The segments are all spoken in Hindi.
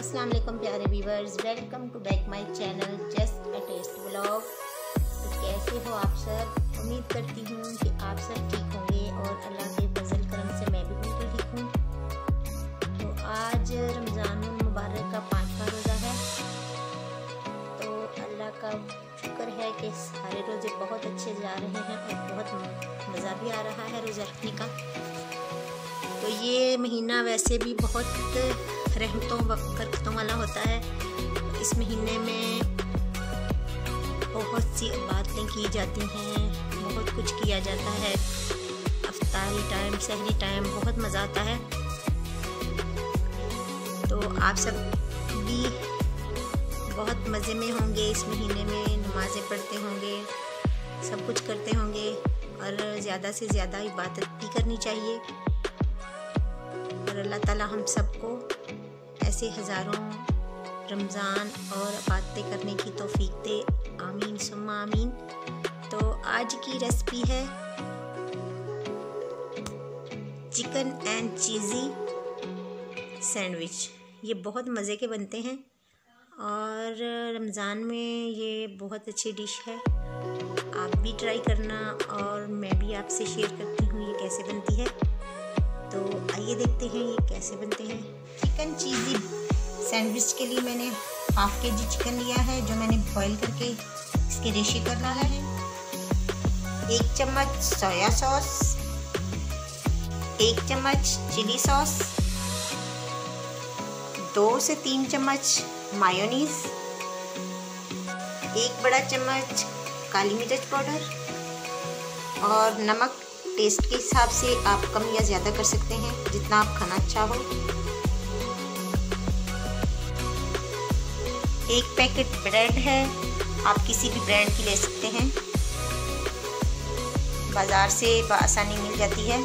वालेकुम प्यारे viewers welcome to back my channel just a test blog तो कैसे हो आप सब? उम्मीद करती हूँ कि आप सब ठीक होंगे और अल्लाह के फजल करम से मैं भी बिल्कुल ठीक हूँ। तो आज रमज़ान मुबारक का पाँचवा रोज़ा है। तो अल्लाह का शुक्र है कि सारे रोज़े बहुत अच्छे जा रहे हैं और बहुत मज़ा भी आ रहा है रोज़ा रखने का। तो ये महीना वैसे भी बहुत रहमतों बरकतों वाला होता है। इस महीने में बहुत सी बातें की जाती हैं, बहुत कुछ किया जाता है। अफ्तारी टाइम सहरी टाइम बहुत मज़ा आता है। तो आप सब भी बहुत मज़े में होंगे इस महीने में, नमाज़ें पढ़ते होंगे, सब कुछ करते होंगे और ज़्यादा से ज़्यादा इबादत भी करनी चाहिए। और अल्लाह ताला हम सबको ऐसे हज़ारों रमज़ान और बातें करने की तोफ़ीक दे। आमीन, सुम्मा आमीन। तो आज की रेसिपी है चिकन एंड चीज़ी सैंडविच। ये बहुत मज़े के बनते हैं और रमज़ान में ये बहुत अच्छी डिश है। आप भी ट्राई करना और मैं भी आपसे शेयर करती हूँ ये कैसे बनती है। तो आइए देखते हैं ये कैसे बनते हैं। चिकन चीज़ी सैंडविच के लिए मैंने हाफ़ के जी चिकन लिया है, जो मैंने बॉईल करके इसके रेशे कर रहा है। एक चम्मच सोया सॉस एक चम्मच चिली सॉस दो से तीन चम्मच मायोनीज एक बड़ा चम्मच काली मिर्च पाउडर और नमक टेस्ट के हिसाब से आप कम या ज़्यादा कर सकते हैं, जितना आप खाना अच्छा हो। एक पैकेट ब्रेड है, आप किसी भी ब्रांड की ले सकते हैं। बाज़ार से आसानी मिल जाती है।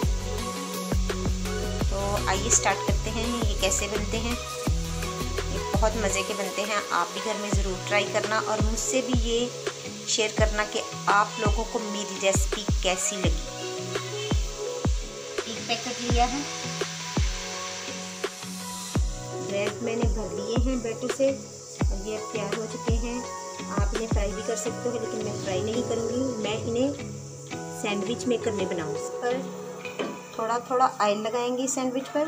तो आइए स्टार्ट करते हैं, ये कैसे बनते हैं। ये बहुत मज़े के बनते हैं, आप भी घर में ज़रूर ट्राई करना और मुझसे भी ये शेयर करना कि आप लोगों को मेरी रेसिपी कैसी लगी। लिया है। ब्रेड मैंने भर लिए हैं बैटर से। और ये तैयार हो चुके हैं। आप इन्हें फ्राई भी कर सकते हो, लेकिन मैं फ्राई नहीं करूँगी। मैं इन्हें सैंडविच मेकर में बनाऊँ इस पर थोड़ा थोड़ा ऑयल लगाएँगे सैंडविच पर।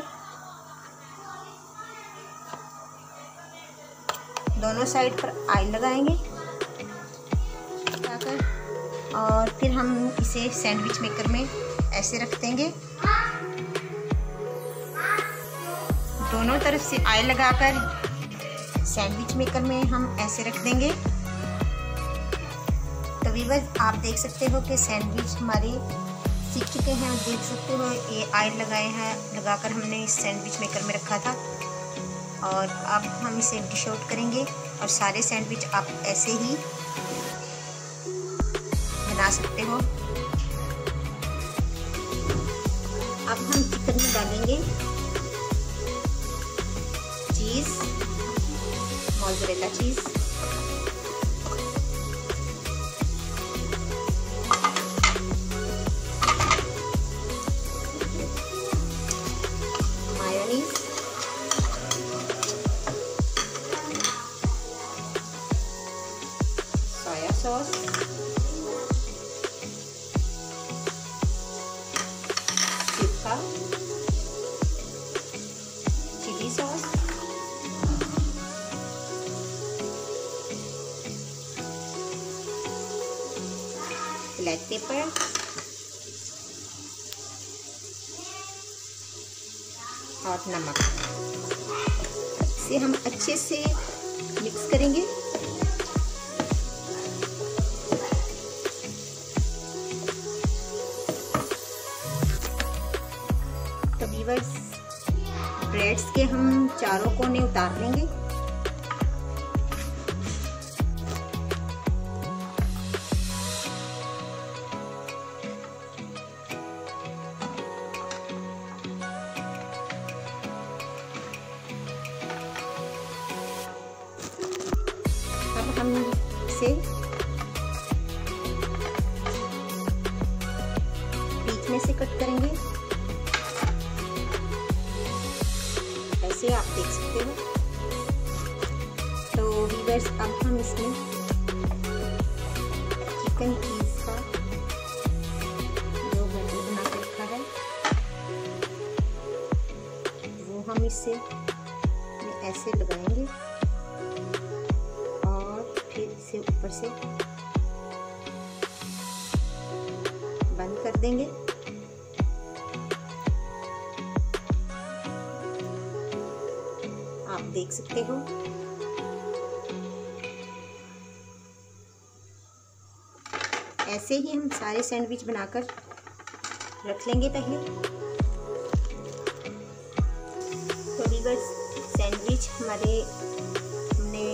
दोनों साइड पर ऑयल लगाएँगे। और फिर हम इसे सैंडविच मेकर में ऐसे रख देंगे। दोनों तरफ़ से आयल लगाकर सैंडविच मेकर में हम ऐसे रख देंगे। तो आप देख सकते हो कि सैंडविच हमारे सीख चुके हैं। देख सकते हो, ये आयल लगाए हैं, लगाकर हमने इस सैंडविच मेकर में रखा था। और अब हम इसे डिश आउट करेंगे और सारे सैंडविच आप ऐसे ही बना सकते हो। अब हम चिकन में डालेंगे। Cheese mozzarella cheese black pepper और नमक। इसे हम अच्छे से मिक्स करेंगे। तो ब्रेड्स के हम चारों कोने उतार लेंगे। से कट करेंगे। ऐसे आप देख सकते हो। तो वीवर्स अब हम इसमें चिकन चीज़ का जो बैटर बना रखा है, वो हम इससे ऐसे लगाएँगे और फिर इसे ऊपर से बंद कर देंगे। देख सकते हो। ऐसे ही हम सारे सैंडविच बनाकर रख लेंगे पहले। तो वीवर्स सैंडविच हमारे हमने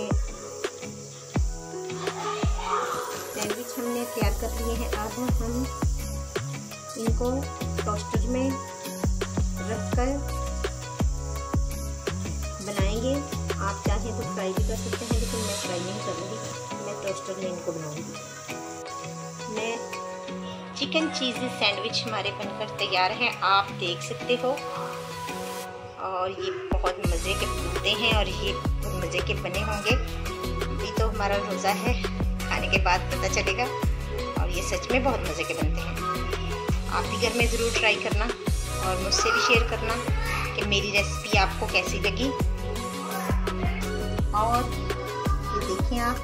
सैंडविच हमने तैयार कर लिए हैं। अब हम इनको टोस्टर में तो फ्राई भी कर सकते हैं, लेकिन मैं फ्राई नहीं करूँगी। मैं टोस्टर में इनको बनाऊँगी। मैं चिकन चीज़ सैंडविच हमारे बनकर तैयार हैं, आप देख सकते हो। और ये बहुत मज़े के बनते हैं और ये मज़े के बने होंगे। अभी तो हमारा रोज़ा है, खाने के बाद पता चलेगा। और ये सच में बहुत मज़े के बनते हैं। आप भी घर में ज़रूर ट्राई करना और मुझसे भी शेयर करना कि मेरी रेसिपी आपको कैसी लगी। और ये देखिए आप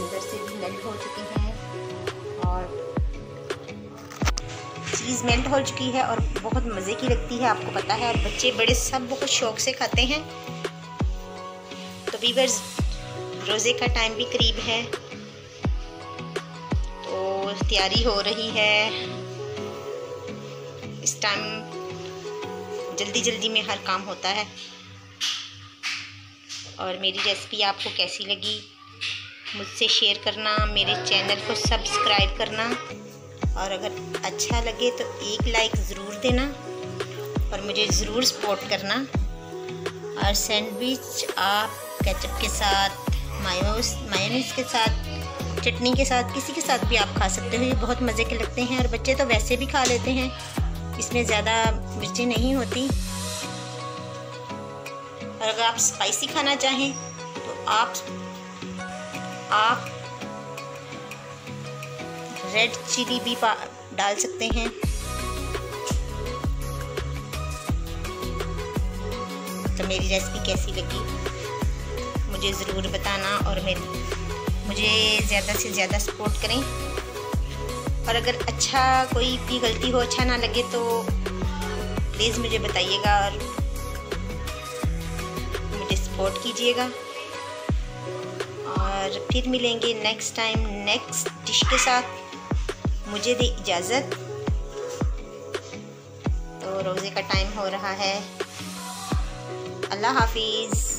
अंदर से भी मेल्ट हो चुके हैं और चीज़ मेल्ट हो चुकी है और बहुत मज़े की लगती है, आपको पता है। और बच्चे बड़े सब बहुत शौक से खाते हैं। तो वीवर्स रोज़े का टाइम भी करीब है। तो तैयारी हो रही है। इस टाइम जल्दी जल्दी में हर काम होता है। और मेरी रेसिपी आपको कैसी लगी, मुझसे शेयर करना, मेरे चैनल को सब्सक्राइब करना। और अगर अच्छा लगे तो एक लाइक ज़रूर देना और मुझे ज़रूर सपोर्ट करना। और सैंडविच आप केचप के साथ मायोस मायोनीस के साथ, चटनी के साथ, किसी के साथ भी आप खा सकते हो। ये बहुत मज़े के लगते हैं और बच्चे तो वैसे भी खा लेते हैं। इसमें ज़्यादा मिर्ची नहीं होती। और अगर आप स्पाइसी खाना चाहें तो आप आप रेड चिली भी डाल सकते हैं। तो मेरी रेसिपी कैसी लगी? मुझे ज़रूर बताना और मेरे, मुझे ज़्यादा से ज़्यादा सपोर्ट करें। और अगर अच्छा कोई भी गलती हो अच्छा ना लगे तो प्लीज़ मुझे बताइएगा और सपोर्ट कीजिएगा। और फिर मिलेंगे नेक्स्ट टाइम नेक्स्ट डिश के साथ। मुझे दे इजाज़त। तो रोज़े का टाइम हो रहा है। अल्लाह हाफिज़।